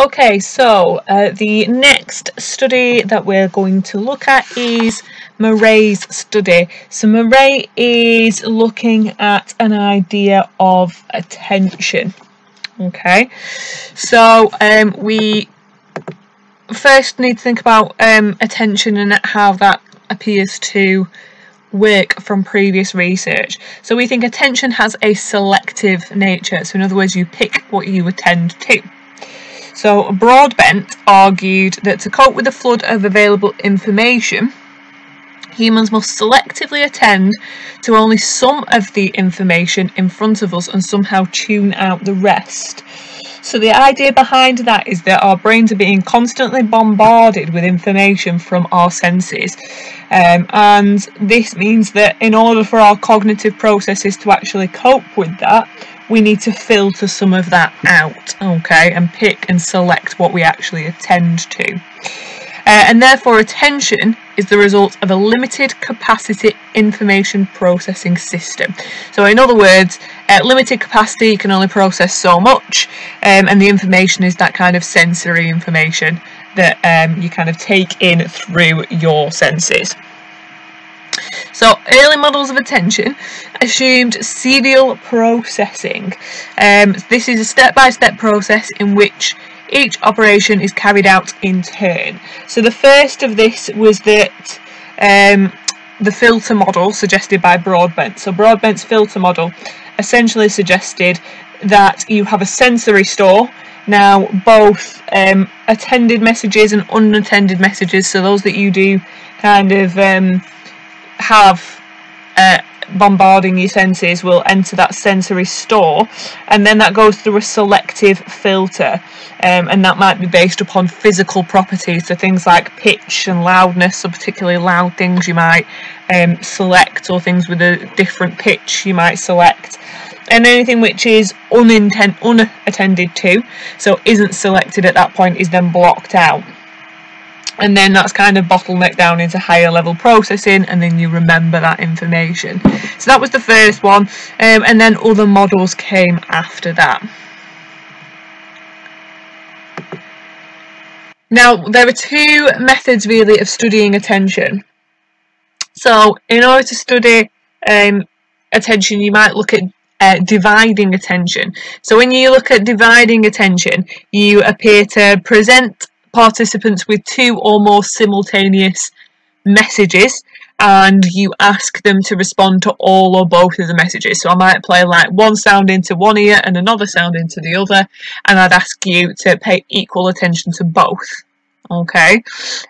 Okay, so uh, the next study that we're going to look at is Moray's study. So Moray is looking at an idea of attention. Okay, so um, we first need to think about um, attention and how that appears to work from previous research. So we think attention has a selective nature. So in other words, you pick what you attend to. So Broadbent argued that to cope with the flood of available information, humans must selectively attend to only some of the information in front of us and somehow tune out the rest. So the idea behind that is that our brains are being constantly bombarded with information from our senses. Um, and this means that in order for our cognitive processes to actually cope with that, we need to filter some of that out, okay, and pick and select what we actually attend to. Uh, and therefore, attention is the result of a limited capacity information processing system. So, in other words, uh, limited capacity, you can only process so much, um, and the information is that kind of sensory information that um, you kind of take in through your senses. So early models of attention assumed serial processing. Um, this is a step-by-step -step process in which each operation is carried out in turn. So the first of this was that um, the filter model suggested by Broadbent. So Broadbent's filter model essentially suggested that you have a sensory store now, both um, attended messages and unattended messages, so those that you do kind of um, have bombarding your senses will enter that sensory store and then that goes through a selective filter um, and that might be based upon physical properties so things like pitch and loudness so particularly loud things you might um, select or things with a different pitch you might select. And anything which is unintent unattended to so isn't selected at that point is then blocked out and then that's kind of bottlenecked down into higher level processing and then you remember that information. So that was the first one. Um, and then other models came after that. Now there are two methods really of studying attention. So in order to study um, attention you might look at uh, dividing attention. So when you look at dividing attention, you appear to present participants with two or more simultaneous messages and you ask them to respond to all or both of the messages. So I might play like one sound into one ear and another sound into the other, and I'd ask you to pay equal attention to both. Okay,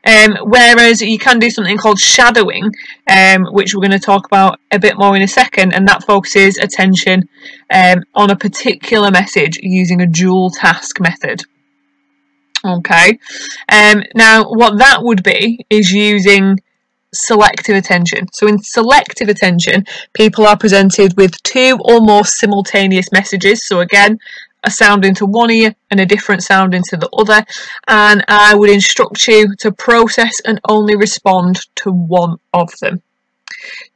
um, whereas you can do something called shadowing, um, which we're going to talk about a bit more in a second, and that focuses attention um, on a particular message using a dual task method. Okay, um, now what that would be is using selective attention. So in selective attention, people are presented with two or more simultaneous messages. So again, a sound into one ear and a different sound into the other. And I would instruct you to process and only respond to one of them.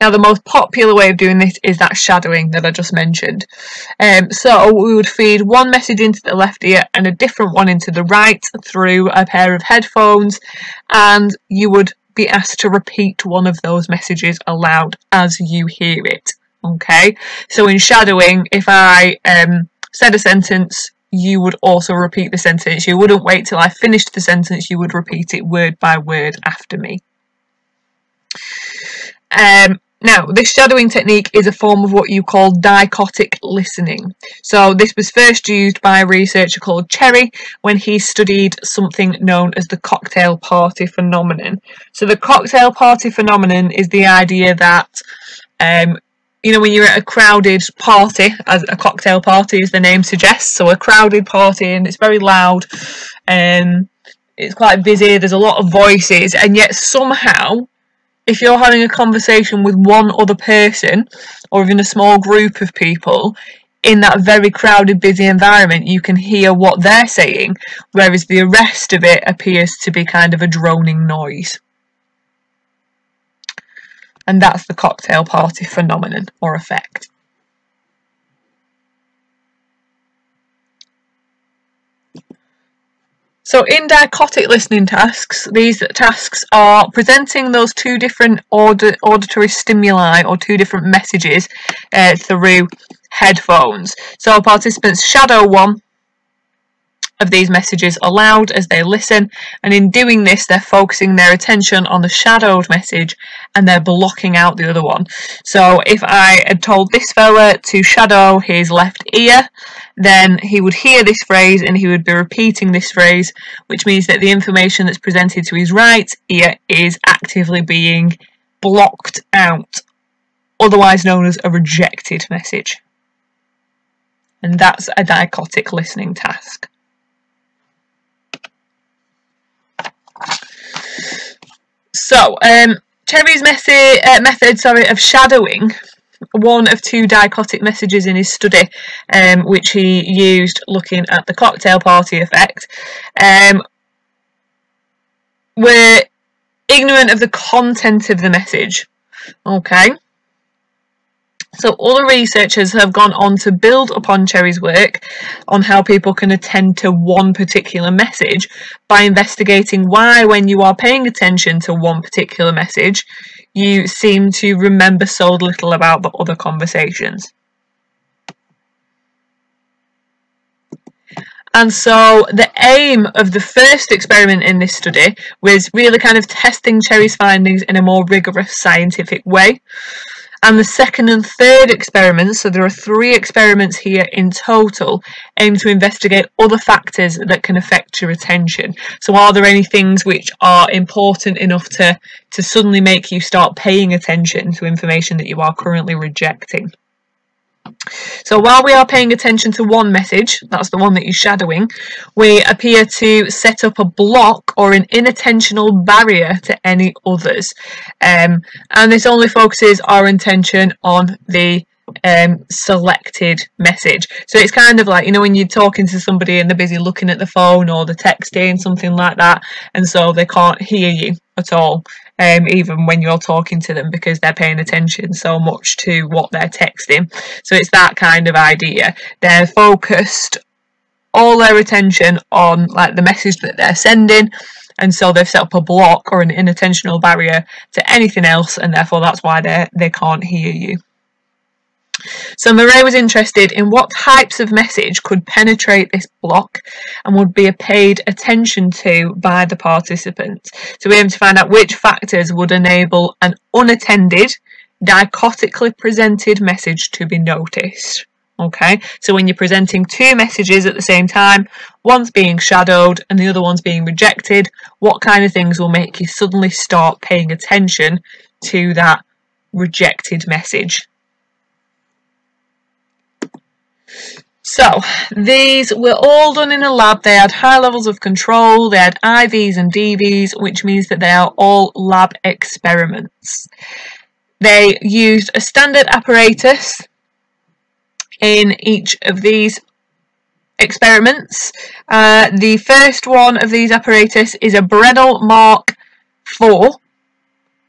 Now, the most popular way of doing this is that shadowing that I just mentioned. Um, so we would feed one message into the left ear and a different one into the right through a pair of headphones, and you would be asked to repeat one of those messages aloud as you hear it. Okay, so in shadowing, if I um, said a sentence, you would also repeat the sentence. You wouldn't wait till I finished the sentence, you would repeat it word by word after me. Um, now, this shadowing technique is a form of what you call dichotic listening. So this was first used by a researcher called Cherry when he studied something known as the cocktail party phenomenon. So the cocktail party phenomenon is the idea that um, you know, when you're at a crowded party, as a cocktail party as the name suggests, so a crowded party and it's very loud and it's quite busy, there's a lot of voices, and yet somehow if you're having a conversation with one other person or even a small group of people in that very crowded, busy environment, you can hear what they're saying, whereas the rest of it appears to be kind of a droning noise. And that's the cocktail party phenomenon or effect. So in dichotic listening tasks, these tasks are presenting those two different aud auditory stimuli or two different messages uh, through headphones. So participants shadow one of these messages aloud as they listen and in doing this they're focusing their attention on the shadowed message and they're blocking out the other one. So if I had told this fella to shadow his left ear then he would hear this phrase and he would be repeating this phrase which means that the information that's presented to his right ear is actively being blocked out otherwise known as a rejected message and that's a dichotic listening task. So, um, Cherry's method, uh, method sorry, of shadowing one of two dichotic messages in his study, um, which he used looking at the cocktail party effect, um, were ignorant of the content of the message. Okay. So other researchers have gone on to build upon Cherry's work on how people can attend to one particular message by investigating why when you are paying attention to one particular message you seem to remember so little about the other conversations. And so the aim of the first experiment in this study was really kind of testing Cherry's findings in a more rigorous scientific way. And the second and third experiments, so there are three experiments here in total, aim to investigate other factors that can affect your attention. So are there any things which are important enough to, to suddenly make you start paying attention to information that you are currently rejecting? So while we are paying attention to one message, that's the one that you're shadowing, we appear to set up a block or an inattentional barrier to any others. Um, and this only focuses our intention on the um, selected message. So it's kind of like, you know, when you're talking to somebody and they're busy looking at the phone or they're texting, something like that, and so they can't hear you at all um, even when you're talking to them because they're paying attention so much to what they're texting. So it's that kind of idea. They're focused all their attention on like the message that they're sending and so they've set up a block or an inattentional barrier to anything else and therefore that's why they they can't hear you. So Moray was interested in what types of message could penetrate this block and would be paid attention to by the participants. So we aim to find out which factors would enable an unattended, dichotically presented message to be noticed. Okay, so when you're presenting two messages at the same time, one's being shadowed and the other one's being rejected, what kind of things will make you suddenly start paying attention to that rejected message? So these were all done in a lab. They had high levels of control. They had IVs and DVs, which means that they are all lab experiments. They used a standard apparatus in each of these experiments. Uh, the first one of these apparatus is a Brenell Mark IV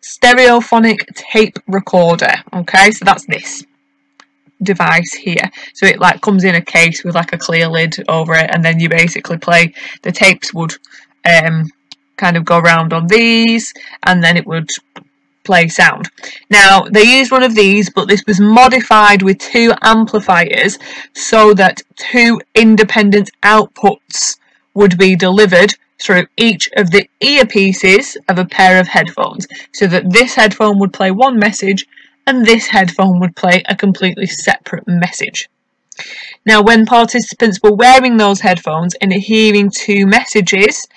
stereophonic tape recorder. Okay, so that's this device here. So it like comes in a case with like a clear lid over it and then you basically play, the tapes would um, kind of go around on these and then it would play sound. Now they used one of these but this was modified with two amplifiers so that two independent outputs would be delivered through each of the earpieces of a pair of headphones so that this headphone would play one message and this headphone would play a completely separate message. Now, when participants were wearing those headphones and hearing two messages,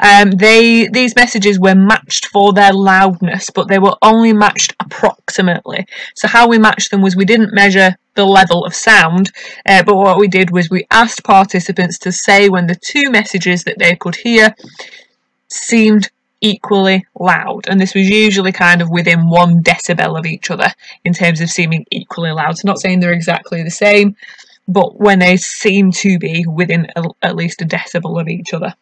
um, they these messages were matched for their loudness, but they were only matched approximately. So how we matched them was we didn't measure the level of sound, uh, but what we did was we asked participants to say when the two messages that they could hear seemed equally loud and this was usually kind of within one decibel of each other in terms of seeming equally loud. So not saying they're exactly the same but when they seem to be within a, at least a decibel of each other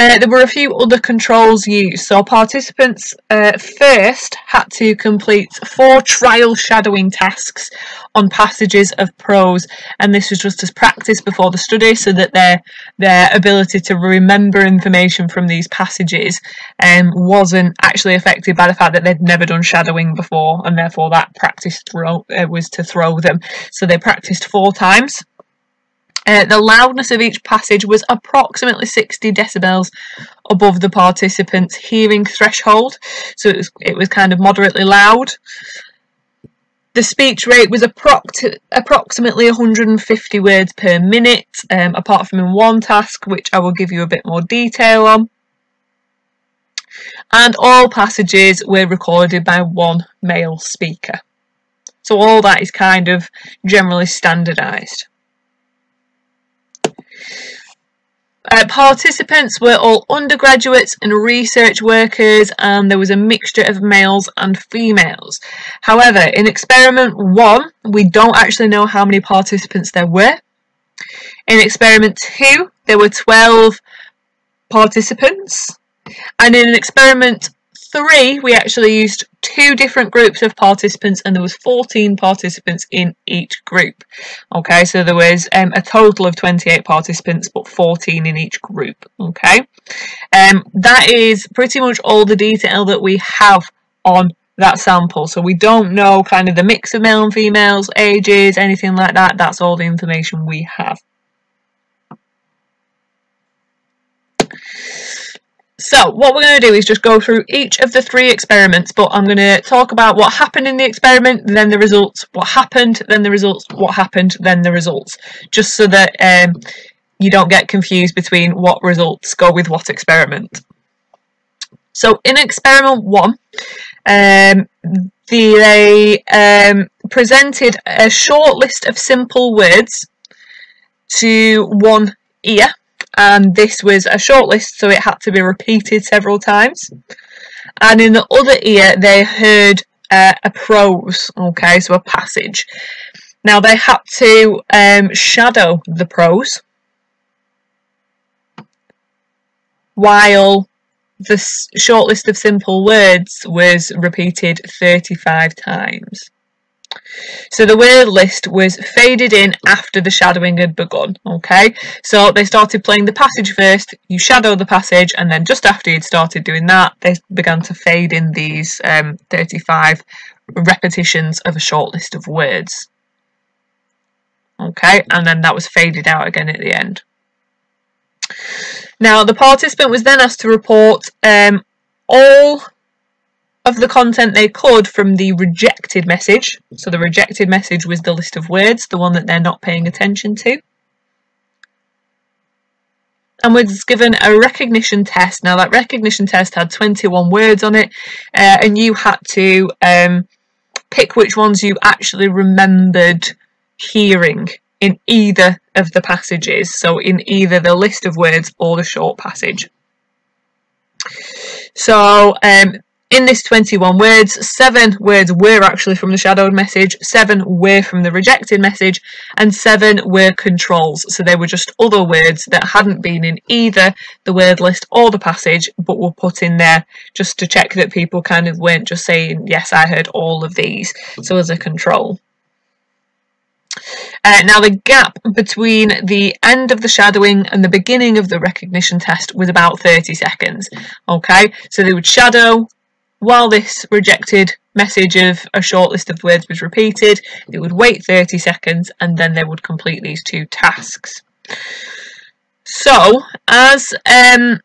Uh, there were a few other controls used. So participants uh, first had to complete four trial shadowing tasks on passages of prose, and this was just as practice before the study, so that their their ability to remember information from these passages um, wasn't actually affected by the fact that they'd never done shadowing before, and therefore that practice throw, uh, was to throw them. So they practiced four times. Uh, the loudness of each passage was approximately 60 decibels above the participants' hearing threshold, so it was, it was kind of moderately loud. The speech rate was approx approximately 150 words per minute, um, apart from in one task, which I will give you a bit more detail on. And all passages were recorded by one male speaker. So all that is kind of generally standardised. Uh, participants were all undergraduates and research workers, and there was a mixture of males and females. However, in experiment one, we don't actually know how many participants there were. In experiment two, there were 12 participants, and in experiment three, we actually used two different groups of participants and there was 14 participants in each group. Okay, so there was um, a total of 28 participants but 14 in each group. Okay, um, that is pretty much all the detail that we have on that sample. So we don't know kind of the mix of male and females, ages, anything like that. That's all the information we have. So what we're going to do is just go through each of the three experiments, but I'm going to talk about what happened in the experiment, then the results, what happened, then the results, what happened, then the results, just so that um, you don't get confused between what results go with what experiment. So in experiment one, um, they um, presented a short list of simple words to one ear and this was a short list so it had to be repeated several times. And in the other ear they heard uh, a prose okay so a passage. Now they had to um, shadow the prose while the short list of simple words was repeated 35 times so the word list was faded in after the shadowing had begun, okay? So they started playing the passage first, you shadow the passage, and then just after you'd started doing that, they began to fade in these um, 35 repetitions of a short list of words. Okay, and then that was faded out again at the end. Now, the participant was then asked to report um, all of the content they could from the rejected message. So the rejected message was the list of words, the one that they're not paying attention to. And was given a recognition test. Now that recognition test had 21 words on it, uh, and you had to um, pick which ones you actually remembered hearing in either of the passages. So in either the list of words or the short passage. So um, in this 21 words, seven words were actually from the shadowed message, seven were from the rejected message, and seven were controls. So they were just other words that hadn't been in either the word list or the passage, but were put in there just to check that people kind of weren't just saying, yes, I heard all of these. So as a control. Uh, now the gap between the end of the shadowing and the beginning of the recognition test was about 30 seconds. Okay, so they would shadow, while this rejected message of a short list of words was repeated, it would wait 30 seconds and then they would complete these two tasks. So, as um,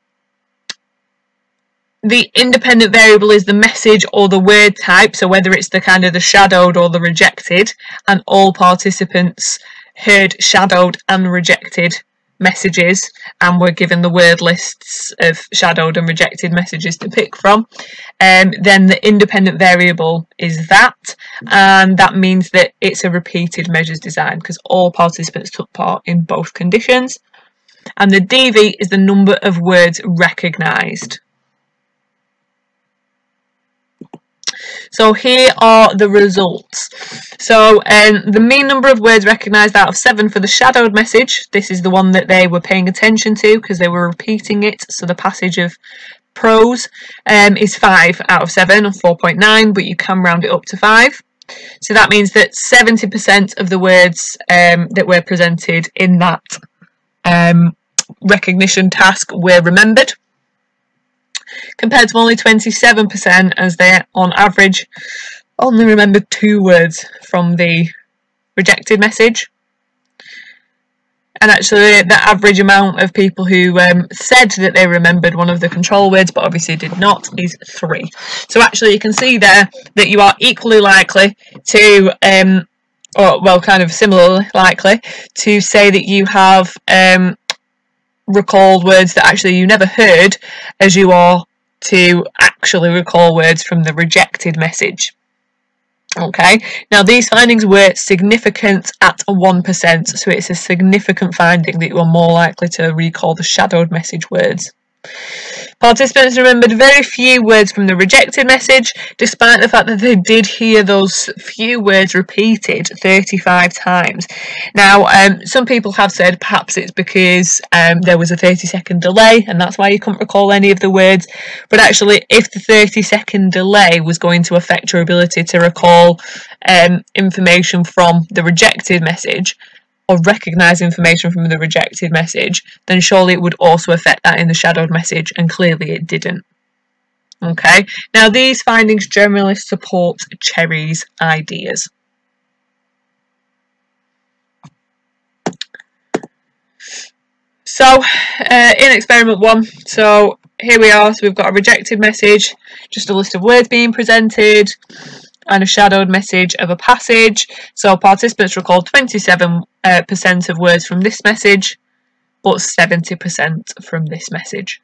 the independent variable is the message or the word type, so whether it's the kind of the shadowed or the rejected, and all participants heard shadowed and rejected messages and we're given the word lists of shadowed and rejected messages to pick from, um, then the independent variable is that, and that means that it's a repeated measures design because all participants took part in both conditions. And the DV is the number of words recognised. So here are the results. So um, the mean number of words recognised out of seven for the shadowed message. This is the one that they were paying attention to because they were repeating it. So the passage of prose um, is 5 out of 7 or 4.9 but you can round it up to 5. So that means that 70% of the words um, that were presented in that um, recognition task were remembered compared to only 27% as they on average only remembered two words from the rejected message and actually the average amount of people who um, said that they remembered one of the control words but obviously did not is three. So actually you can see there that you are equally likely to, um, or well kind of similarly likely, to say that you have um, recalled words that actually you never heard as you are to actually recall words from the rejected message. Okay, now these findings were significant at 1%, so it's a significant finding that you are more likely to recall the shadowed message words. Participants remembered very few words from the rejected message, despite the fact that they did hear those few words repeated 35 times. Now, um, some people have said perhaps it's because um, there was a 30 second delay and that's why you couldn't recall any of the words. But actually, if the 30 second delay was going to affect your ability to recall um, information from the rejected message, or recognise information from the rejected message, then surely it would also affect that in the shadowed message, and clearly it didn't. Okay, now these findings generally support Cherry's ideas. So, uh, in experiment one, so here we are, so we've got a rejected message, just a list of words being presented, and a shadowed message of a passage. So participants recalled 27% uh, of words from this message, but 70% from this message.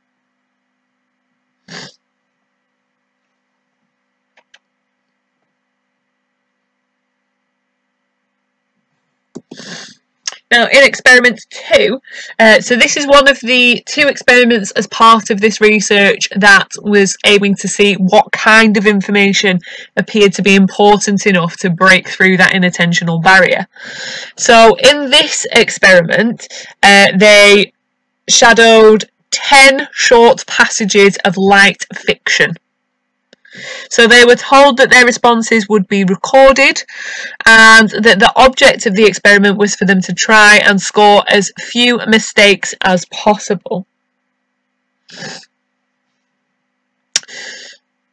Now, in experiment two, uh, so this is one of the two experiments as part of this research that was aiming to see what kind of information appeared to be important enough to break through that inattentional barrier. So, in this experiment, uh, they shadowed 10 short passages of light fiction. So they were told that their responses would be recorded and that the object of the experiment was for them to try and score as few mistakes as possible.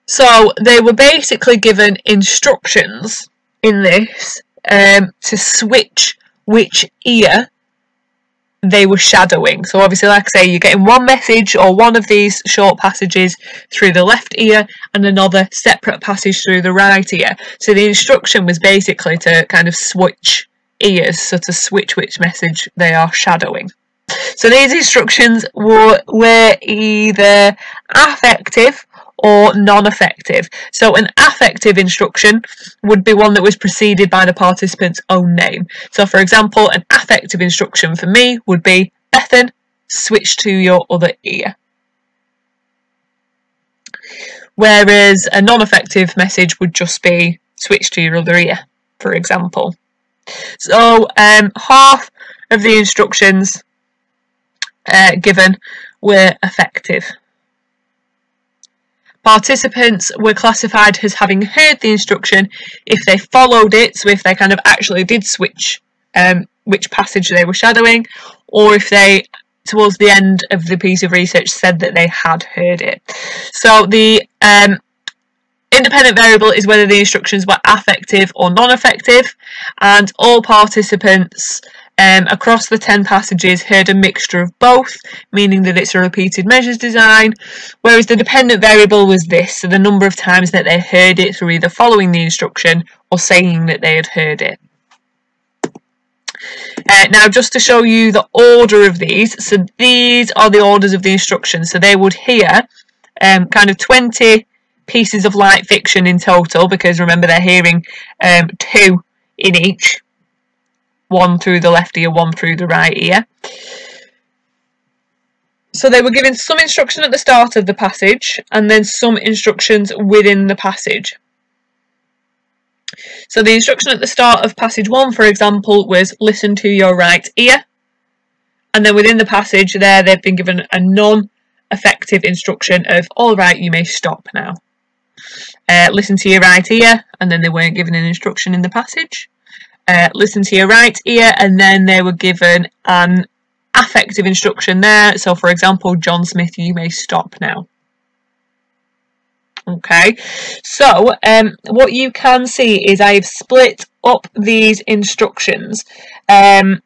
So they were basically given instructions in this um, to switch which ear they were shadowing. So obviously, like I say, you're getting one message or one of these short passages through the left ear and another separate passage through the right ear. So the instruction was basically to kind of switch ears, so to switch which message they are shadowing. So these instructions were, were either affective or non-affective. So an affective instruction would be one that was preceded by the participant's own name. So for example, an affective instruction for me would be Bethan, switch to your other ear. Whereas a non-affective message would just be switch to your other ear, for example. So um, half of the instructions uh, given were affective. Participants were classified as having heard the instruction if they followed it, so if they kind of actually did switch um, which passage they were shadowing, or if they, towards the end of the piece of research, said that they had heard it. So the um, independent variable is whether the instructions were affective or non-affective, and all participants um, across the 10 passages heard a mixture of both, meaning that it's a repeated measures design, whereas the dependent variable was this, so the number of times that they heard it through either following the instruction or saying that they had heard it. Uh, now, just to show you the order of these, so these are the orders of the instructions. So they would hear um, kind of 20 pieces of light fiction in total, because remember they're hearing um, two in each one through the left ear, one through the right ear. So they were given some instruction at the start of the passage and then some instructions within the passage. So the instruction at the start of passage one, for example, was listen to your right ear. And then within the passage there, they've been given a non-affective instruction of, all right, you may stop now. Uh, listen to your right ear, and then they weren't given an instruction in the passage. Uh, listen to your right ear, and then they were given an affective instruction there. So, for example, John Smith, you may stop now. Okay, so um, what you can see is I've split up these instructions um,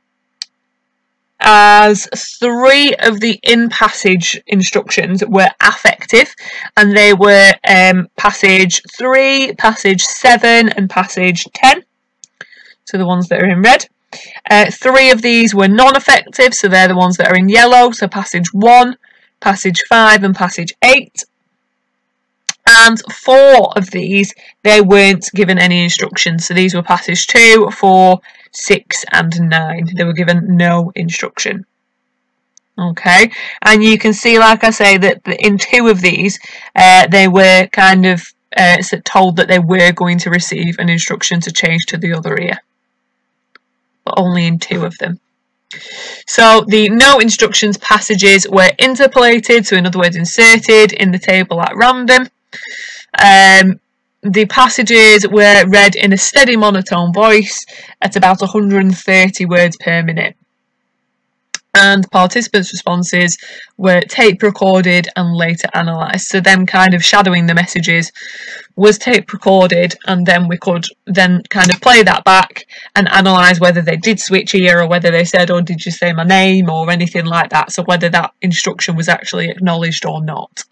as three of the in-passage instructions were affective and they were um, passage 3, passage 7 and passage 10. So the ones that are in red. Uh, three of these were non-affective, so they're the ones that are in yellow, so passage 1, passage 5 and passage 8 and four of these they weren't given any instructions. So these were passage two four six and nine. They were given no instruction. Okay. And you can see like i say that in two of these uh, they were kind of uh, told that they were going to receive an instruction to change to the other ear but only in two of them so the no instructions passages were interpolated, so in other words inserted in the table at random. Um, the passages were read in a steady monotone voice at about 130 words per minute. And participants' responses were tape recorded and later analysed. So them kind of shadowing the messages was tape recorded and then we could then kind of play that back and analyse whether they did switch ear or whether they said, oh, did you say my name or anything like that. So whether that instruction was actually acknowledged or not.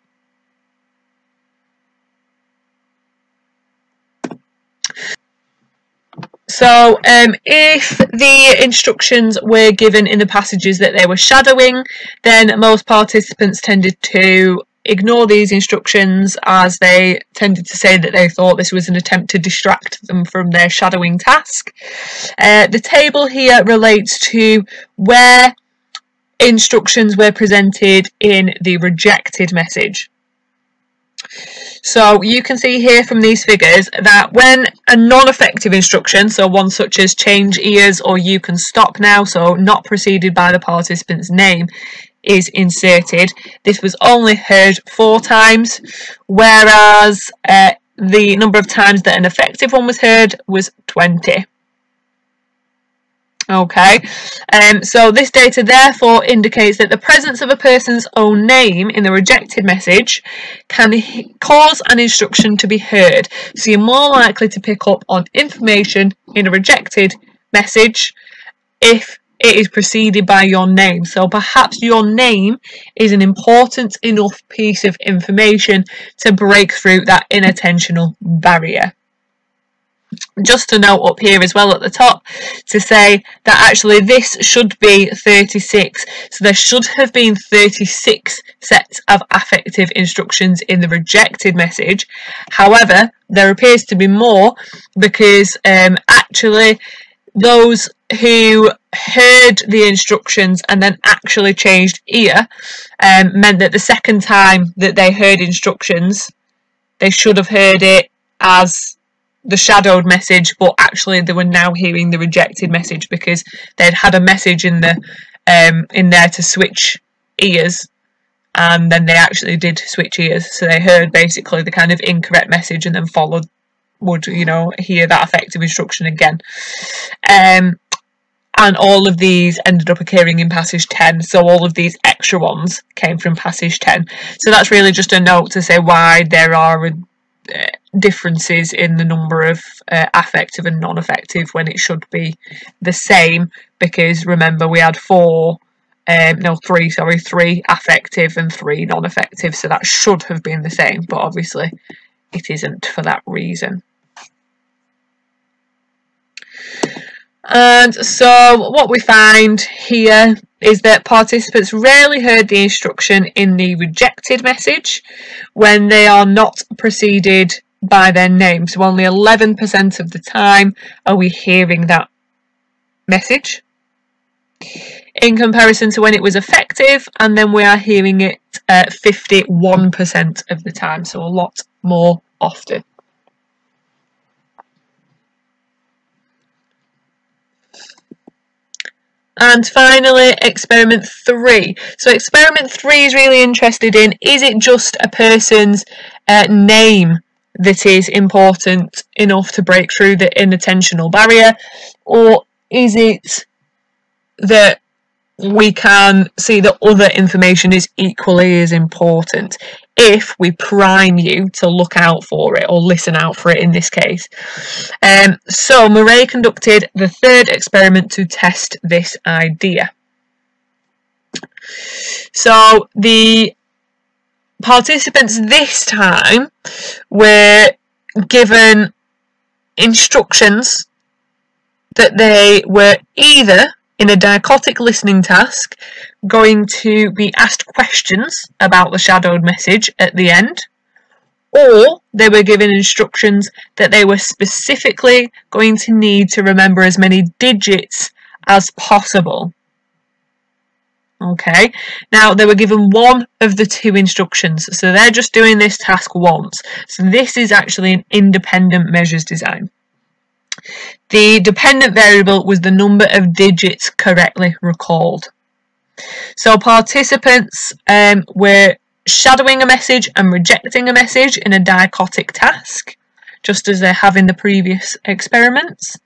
So, um, if the instructions were given in the passages that they were shadowing, then most participants tended to ignore these instructions as they tended to say that they thought this was an attempt to distract them from their shadowing task. Uh, the table here relates to where instructions were presented in the rejected message. So you can see here from these figures that when a non-affective instruction, so one such as change ears or you can stop now, so not preceded by the participant's name, is inserted, this was only heard four times, whereas uh, the number of times that an effective one was heard was 20. Okay, um, so this data therefore indicates that the presence of a person's own name in the rejected message can cause an instruction to be heard. So you're more likely to pick up on information in a rejected message if it is preceded by your name. So perhaps your name is an important enough piece of information to break through that inattentional barrier just a note up here as well at the top to say that actually this should be 36 so there should have been 36 sets of affective instructions in the rejected message. However there appears to be more because um, actually those who heard the instructions and then actually changed ear um, meant that the second time that they heard instructions they should have heard it as the shadowed message, but actually they were now hearing the rejected message because they'd had a message in the um, in there to switch ears, and then they actually did switch ears. So they heard basically the kind of incorrect message, and then followed would you know hear that affective instruction again. Um, and all of these ended up occurring in passage 10 so all of these extra ones came from passage 10 so that's really just a note to say why there are uh, differences in the number of uh, affective and non-affective when it should be the same because remember we had four um, no three sorry three affective and three non-effective so that should have been the same but obviously it isn't for that reason. And so what we find here is that participants rarely heard the instruction in the rejected message when they are not preceded by their name. So only 11% of the time are we hearing that message in comparison to when it was affective, and then we are hearing it uh, 51% of the time, so a lot more often. And finally, experiment three. So, experiment three is really interested in is it just a person's uh, name that is important enough to break through the inattentional barrier? Or is it that we can see that other information is equally as important if we prime you to look out for it or listen out for it in this case. Um, so Moray conducted the third experiment to test this idea. So the participants this time were given instructions that they were either in a dichotic listening task going to be asked questions about the shadowed message at the end, or they were given instructions that they were specifically going to need to remember as many digits as possible. Okay, now they were given one of the two instructions, so they're just doing this task once. So this is actually an independent measures design. The dependent variable was the number of digits correctly recalled. So participants um, were shadowing a message and rejecting a message in a dichotic task, just as they have in the previous experiments.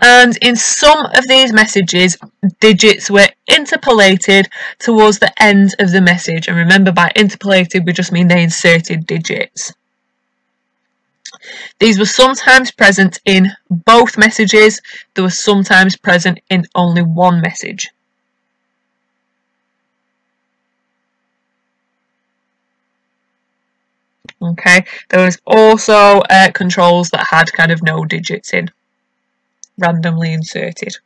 And in some of these messages, digits were interpolated towards the end of the message. And remember, by interpolated, we just mean they inserted digits. These were sometimes present in both messages, they were sometimes present in only one message. Okay, there was also uh, controls that had kind of no digits in, randomly inserted.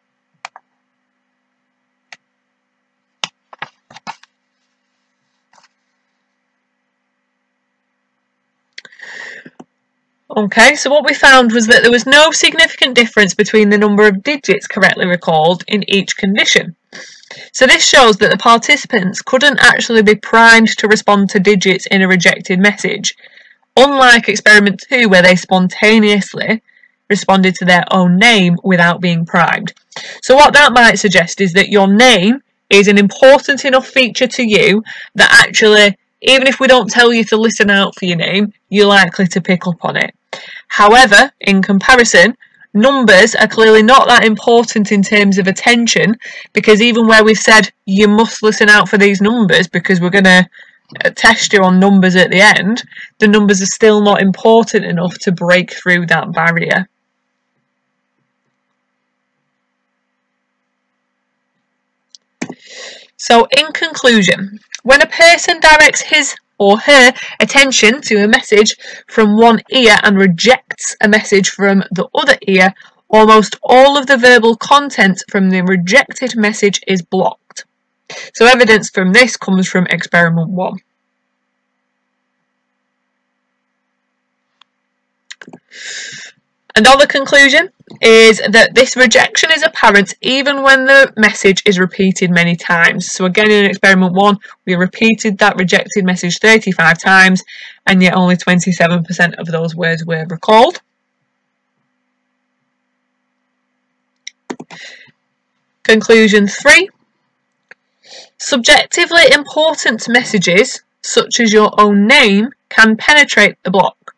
Okay, so what we found was that there was no significant difference between the number of digits correctly recalled in each condition. So this shows that the participants couldn't actually be primed to respond to digits in a rejected message, unlike experiment 2 where they spontaneously responded to their own name without being primed. So what that might suggest is that your name is an important enough feature to you that actually even if we don't tell you to listen out for your name, you're likely to pick up on it. However, in comparison, numbers are clearly not that important in terms of attention because even where we've said you must listen out for these numbers because we're going to uh, test you on numbers at the end, the numbers are still not important enough to break through that barrier. So in conclusion, when a person directs his or her attention to a message from one ear and rejects a message from the other ear, almost all of the verbal content from the rejected message is blocked. So evidence from this comes from experiment 1. And Another conclusion is that this rejection is apparent even when the message is repeated many times. So again in experiment 1 we repeated that rejected message 35 times and yet only 27% of those words were recalled. Conclusion 3. Subjectively important messages such as your own name can penetrate the block.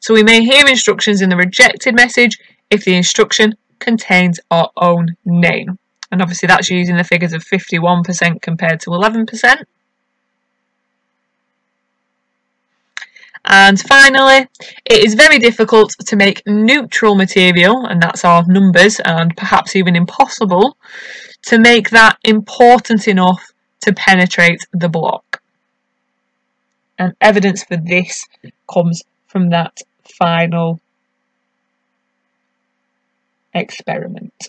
So we may hear instructions in the rejected message if the instruction contains our own name. And obviously that's using the figures of 51% compared to 11%. And finally, it is very difficult to make neutral material, and that's our numbers, and perhaps even impossible, to make that important enough to penetrate the block. And evidence for this comes from that final experiment.